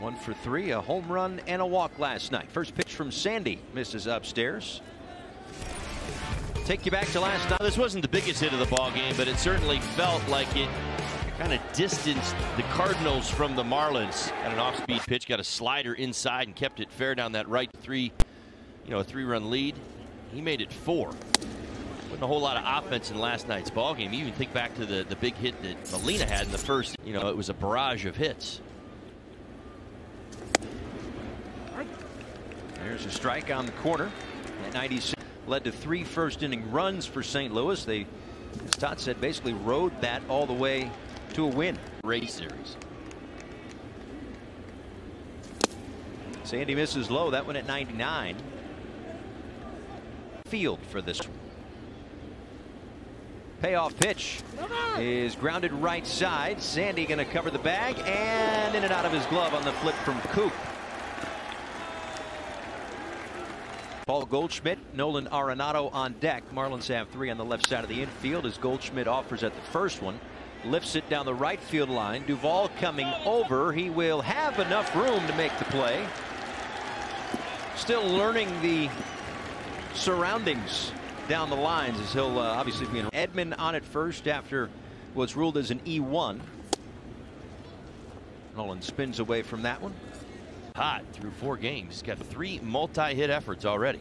One for three, a home run and a walk last night. First pitch from Sandy misses upstairs. Take you back to last night. This wasn't the biggest hit of the ball game, but it certainly felt like it kind of distanced the Cardinals from the Marlins. Had an off-speed pitch, got a slider inside and kept it fair down that right three, you know, a three-run lead. He made it four. Wasn't a whole lot of offense in last night's ball game. You even think back to the the big hit that Molina had in the first. You know, it was a barrage of hits. There's a strike on the corner at 96. Led to three first inning runs for St. Louis. They, as Todd said, basically rode that all the way to a win. Race series. Sandy misses low. That one at 99. Field for this one. Payoff pitch is grounded right side. Sandy going to cover the bag and in and out of his glove on the flip from Coop. Paul Goldschmidt, Nolan Arenado on deck. Marlins have three on the left side of the infield as Goldschmidt offers at the first one. Lifts it down the right field line. Duvall coming over. He will have enough room to make the play. Still learning the surroundings down the lines as he'll uh, obviously be in. Edman on it first after what's ruled as an E1. Nolan spins away from that one hot through four games. He's got three multi-hit efforts already,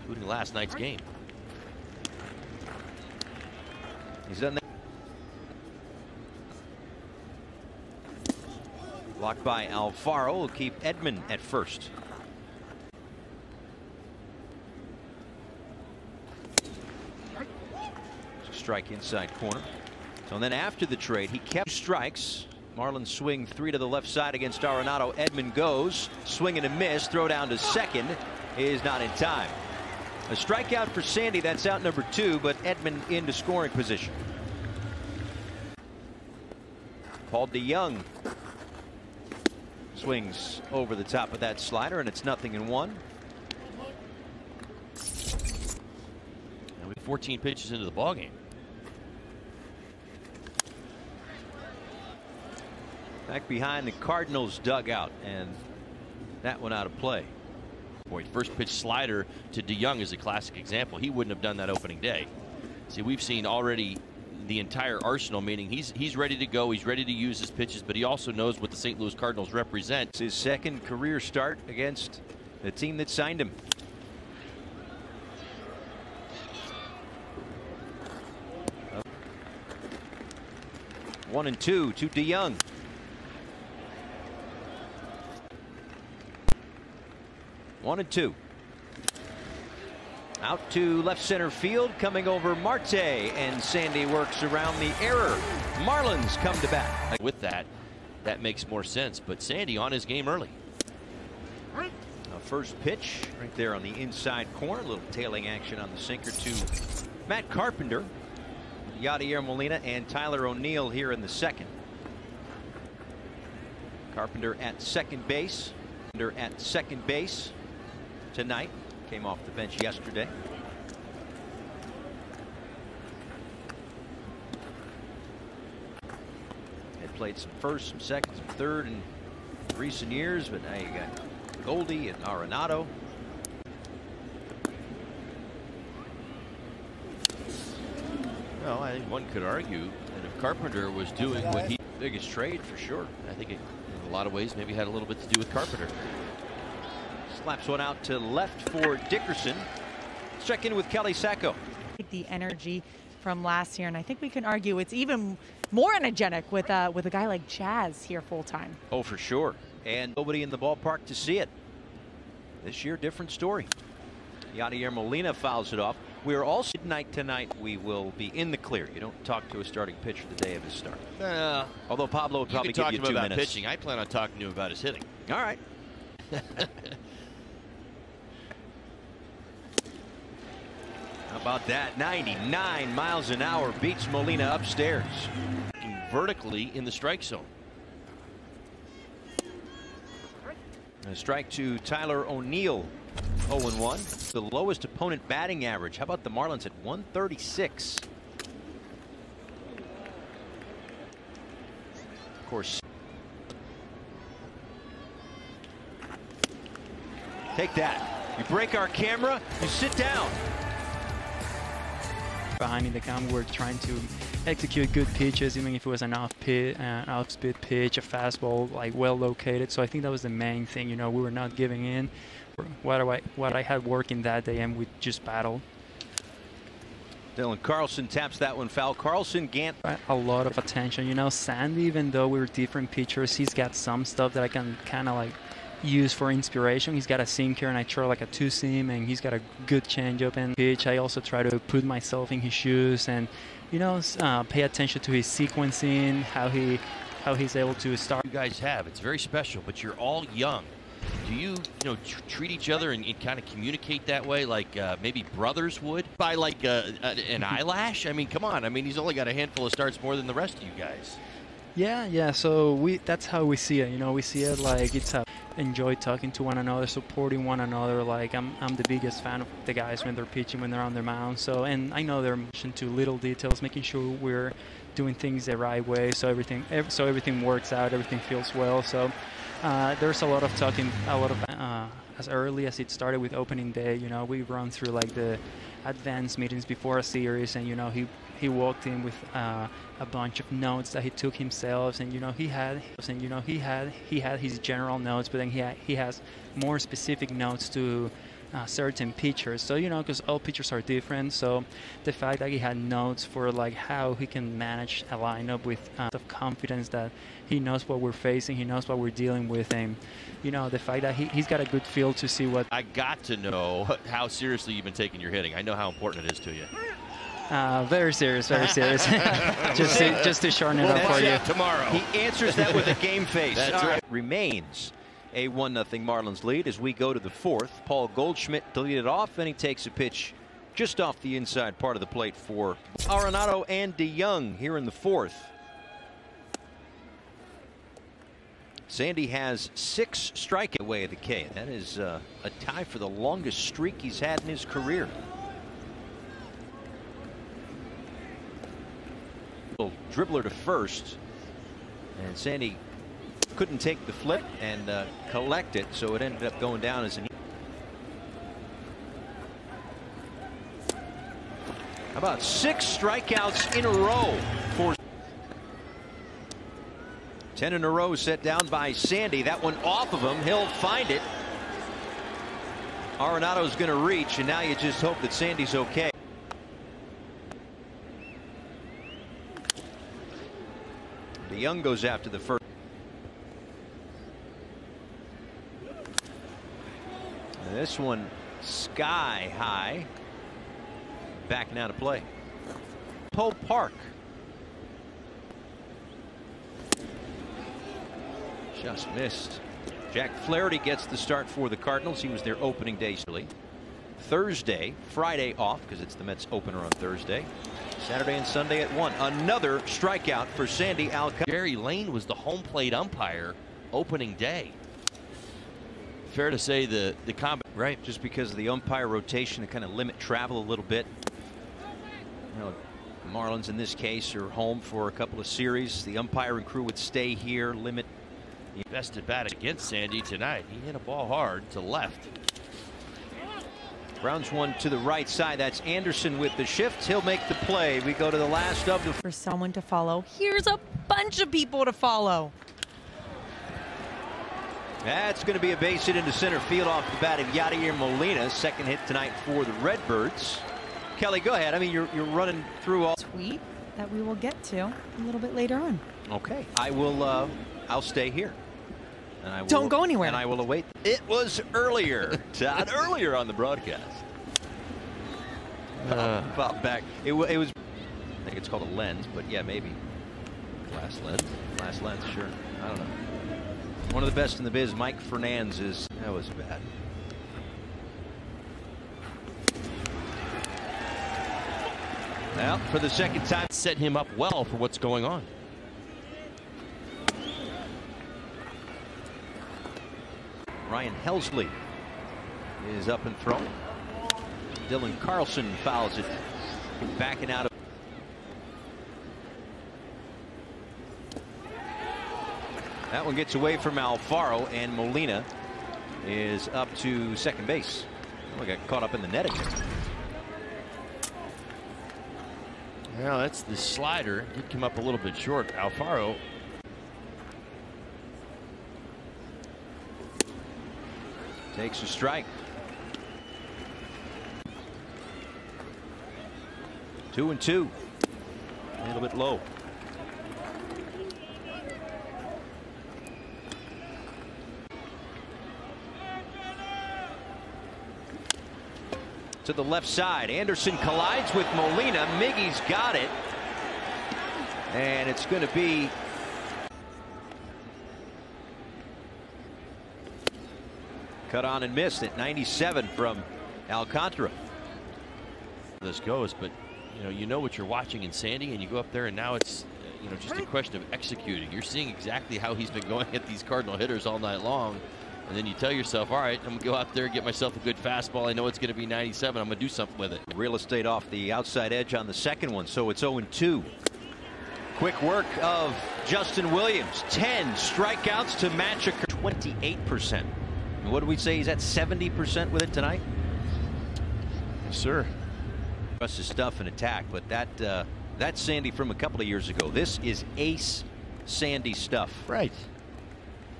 including last night's game. He's done that. Blocked by Alfaro will keep Edman at first. Strike inside corner. So then after the trade, he kept strikes. Marlins swing three to the left side against Arenado. Edman goes, swing and a miss, throw down to second is not in time. A strikeout for Sandy, that's out number two, but Edman into scoring position. Paul DeJong swings over the top of that slider, and it's nothing in one. 14 pitches into the ball Back behind the Cardinals dugout, and that went out of play. Boy, first pitch slider to DeJong is a classic example. He wouldn't have done that opening day. See, we've seen already the entire arsenal, meaning he's he's ready to go. He's ready to use his pitches, but he also knows what the St. Louis Cardinals represent. His second career start against the team that signed him. One and two to DeJong. One and two. Out to left center field, coming over Marte, and Sandy works around the error. Marlins come to bat. With that, that makes more sense, but Sandy on his game early. A first pitch right there on the inside corner, a little tailing action on the sinker to Matt Carpenter, Yadier Molina, and Tyler O'Neill here in the second. Carpenter at second base. Carpenter at second base tonight. Came off the bench yesterday. Had played some first, some second, some third in recent years, but now you got Goldie and Arenado. Well, I think one could argue that if Carpenter was doing what he biggest trade for sure. I think it, in a lot of ways maybe had a little bit to do with Carpenter. Slaps one out to left for Dickerson. Let's check in with Kelly Saco. The energy from last year, and I think we can argue it's even more energetic with uh, with a guy like Jazz here full time. Oh, for sure. And nobody in the ballpark to see it. This year, different story. Yadier Molina fouls it off. We are also tonight. Tonight, we will be in the clear. You don't talk to a starting pitcher the day of his start. Uh, Although Pablo would probably you talk give you to him two about minutes. pitching. I plan on talking to him about his hitting. All right. about that? 99 miles an hour beats Molina upstairs. Vertically in the strike zone. A strike to Tyler O'Neill. 0-1. The lowest opponent batting average. How about the Marlins at 136? Of course. Take that. You break our camera, you sit down. Behind in the camera, we're trying to execute good pitches, even if it was an off pit, uh, an off speed pitch, a fastball, like well located. So I think that was the main thing. You know, we were not giving in. What I what I had working that day, and we just battled. Dylan Carlson taps that one foul. Carlson Gant. A lot of attention. You know, Sandy, even though we are different pitchers, he's got some stuff that I can kind of like use for inspiration. He's got a sinker and I throw like a two seam and he's got a good changeup and pitch. I also try to put myself in his shoes and you know uh, pay attention to his sequencing, how he how he's able to start. You guys have it's very special, but you're all young do you, you know, tr treat each other and, and, kind of communicate that way, like uh, maybe brothers would, by like uh, an eyelash? I mean, come on. I mean, he's only got a handful of starts more than the rest of you guys. Yeah, yeah. So we that's how we see it. You know, we see it like it's a enjoy talking to one another, supporting one another. Like I'm, I'm the biggest fan of the guys when they're pitching, when they're on their mound. So, and I know they're to little details, making sure we're doing things the right way, so everything, so everything works out, everything feels well. So, uh, there's a lot of talking, a lot of uh, as early as it started with opening day. You know, we run through like the advanced meetings before a series, and you know he he walked in with uh, a bunch of notes that he took himself, and you know he had and you know he had he had his general notes, but then he he has more specific notes to uh, certain pitchers. So you know, because all pitchers are different. So the fact that he had notes for like how he can manage a lineup with uh, of confidence that he knows what we're facing, he knows what we're dealing with, and you know the fact that he, he's got a good feel to see what. I got to know how seriously you've been taking your hitting. I know how important it is to you. Uh, very serious, very serious. just, to, just to shorten it well, up for you. Tomorrow. He answers that with a game face. That's right. Remains a 1 0 Marlins lead as we go to the fourth. Paul Goldschmidt it off, and he takes a pitch just off the inside part of the plate for Arenado and DeJong here in the fourth. Sandy has six strikeout away of the K. That is uh, a tie for the longest streak he's had in his career. Little Dribbler to first. And Sandy couldn't take the flip and uh, collect it, so it ended up going down as an. About six strikeouts in a row for 10 in a row set down by Sandy. That one off of him. He'll find it. Arenado's going to reach, and now you just hope that Sandy's okay. DeJong goes after the first. This one sky high. Back now to play. Poe Park. Just missed. Jack Flaherty gets the start for the Cardinals. He was their opening day. Thursday, Friday off because it's the Mets opener on Thursday. Saturday and Sunday at 1. Another strikeout for Sandy Alcantara. Jerry Layne was the home plate umpire opening day fair to say the the combat right just because of the umpire rotation to kind of limit travel a little bit. You know, Marlins in this case are home for a couple of series. The umpire and crew would stay here, limit. The best at bat against Sandy tonight. He hit a ball hard to left. Browns one to the right side. That's Anderson with the shift. He'll make the play. We go to the last of the. For someone to follow. Here's a bunch of people to follow. That's going to be a base hit into center field off the bat of Yadier Molina. Second hit tonight for the Redbirds. Kelly, go ahead. I mean, you're, you're running through all. Tweet that we will get to a little bit later on. Okay. I will, uh, I'll stay here. And I will, Don't go anywhere. And I will await. It was earlier, Todd, earlier on the broadcast. Uh, about back. It, it was, I think it's called a lens, but yeah, maybe. Glass lens. Glass lens, sure. I don't know. One of the best in the biz, Mike Fernandez, is that was bad. Well, for the second time, set him up well for what's going on. Ryan Helsley is up and throwing. Dylan Carlson fouls it, backing out. That one gets away from Alfaro and Molina is up to second base. We got caught up in the net again. Well, that's the slider. Did come up a little bit short. Alfaro. Takes a strike. Two and two. A little bit low. To the left side. Anderson collides with Molina. Miggy's got it. And it's going to be cut on and missed at 97 from Alcantara. This goes, but you know, you know what you're watching in Sandy, and you go up there, and now it's you know just a question of executing. You're seeing exactly how he's been going at these Cardinal hitters all night long. And then you tell yourself, all right, I'm going to go out there and get myself a good fastball. I know it's going to be 97. I'm going to do something with it. Real estate off the outside edge on the second one, so it's 0 2. Quick work of Justin Williams. 10 strikeouts to match a 28%. And what do we say? He's at 70% with it tonight? Yes, sir. Rest his stuff and attack, but that uh, that's Sandy from a couple of years ago. This is ace Sandy stuff. Right.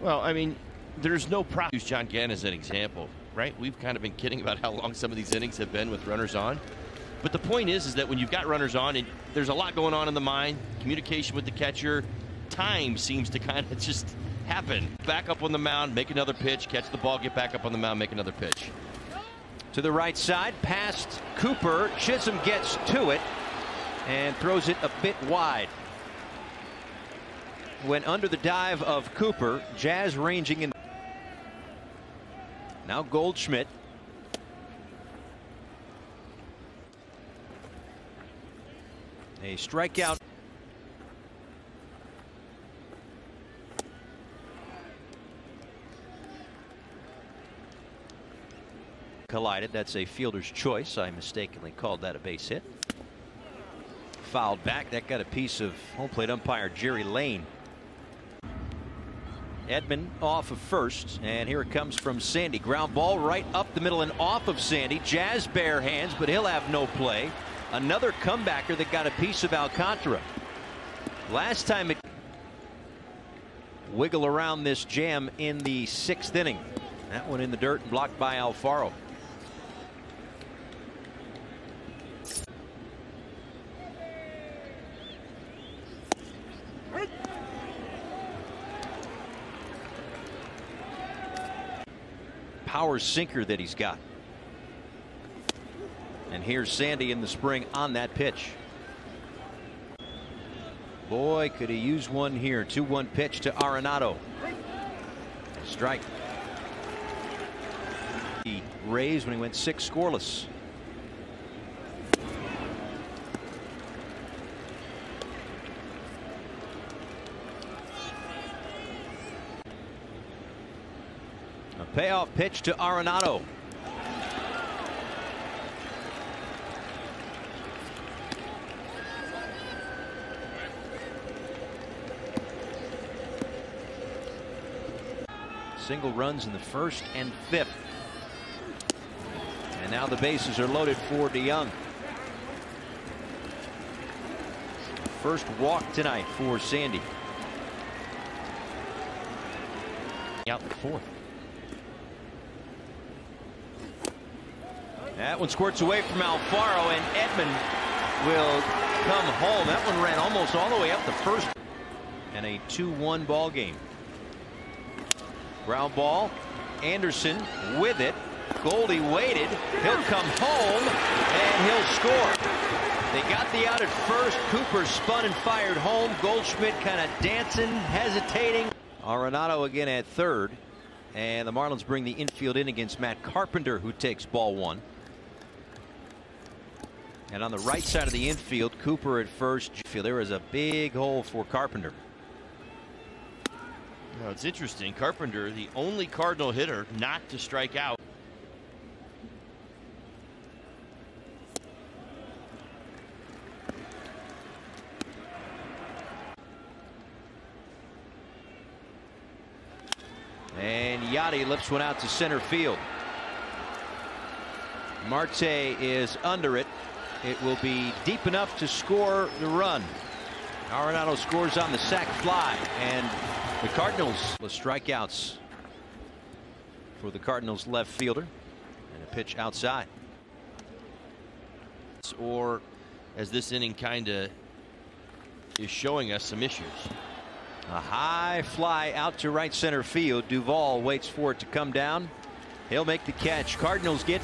Well, I mean, there's no problem. Use John Gant as an example, right? We've kind of been kidding about how long some of these innings have been with runners on. But the point is, is that when you've got runners on and there's a lot going on in the mind, communication with the catcher, time seems to kind of just happen. Back up on the mound, make another pitch, catch the ball, get back up on the mound, make another pitch. To the right side, past Cooper. Chisholm gets to it and throws it a bit wide. Went under the dive of Cooper. Jazz ranging in. Now Goldschmidt. A strikeout. Collided. That's a fielder's choice. I mistakenly called that a base hit. Fouled back. That got a piece of home plate umpire Jerry Layne. Edman off of first, and here it comes from Sandy. Ground ball right up the middle and off of Sandy. Jazz bare hands, but he'll have no play. Another comebacker that got a piece of Alcantara. Last time it wiggle around this jam in the sixth inning. That one in the dirt blocked by Alfaro. Power sinker that he's got. And here's Sandy in the spring on that pitch. Boy, could he use one here. 2 1 pitch to Arenado. Strike. He raised when he went six scoreless. Payoff pitch to Arenado. Single runs in the first and fifth. And now the bases are loaded for DeJong. First walk tonight for Sandy. Out the fourth. That one squirts away from Alfaro, and Edman will come home. That one ran almost all the way up the first. And a 2-1 ball game. Ground ball. Anderson with it. Goldie waited. He'll come home, and he'll score. They got the out at first. Cooper spun and fired home. Goldschmidt kind of dancing, hesitating. Arenado again at third. And the Marlins bring the infield in against Matt Carpenter, who takes ball one. And on the right side of the infield, Cooper at first. There is a big hole for Carpenter. Now it's interesting. Carpenter, the only Cardinal hitter not to strike out. And Yadi lifts one out to center field. Marte is under it. It will be deep enough to score the run. Arenado scores on the sac fly, and the Cardinals the strikeouts for the Cardinals left fielder and a pitch outside. Or as this inning kind of is showing us some issues. A high fly out to right center field. Duvall waits for it to come down. He'll make the catch. Cardinals get